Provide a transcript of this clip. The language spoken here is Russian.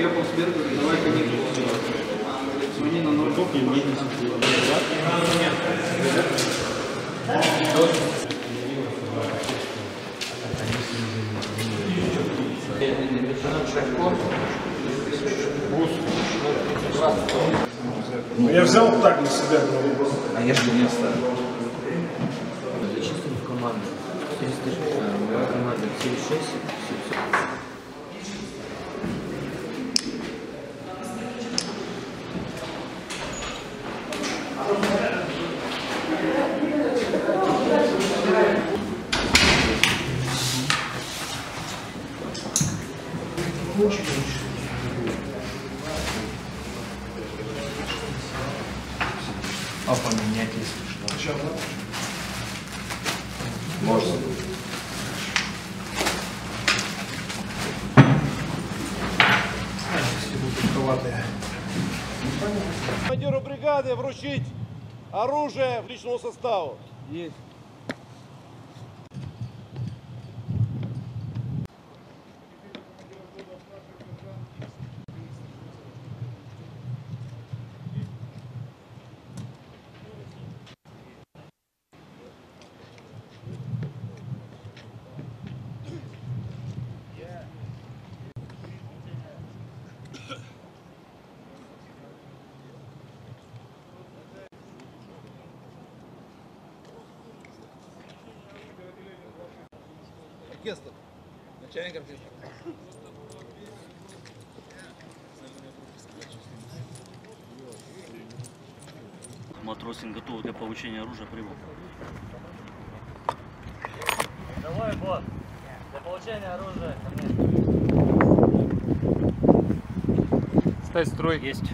Я после этого давай каникулы. Мне не Ну, я взял так на себя. А я же не оставил. Зачислен в команду. А, Моя команда 76, 700. А поменять, если что. Можно. Командиру бригады вручить оружие в личному составу. Есть. Оркестр. Начальник оркестра. Матросин готов для получения оружия прибыл. Давай, бот. Для получения оружия ко мне. Стать строй. Есть.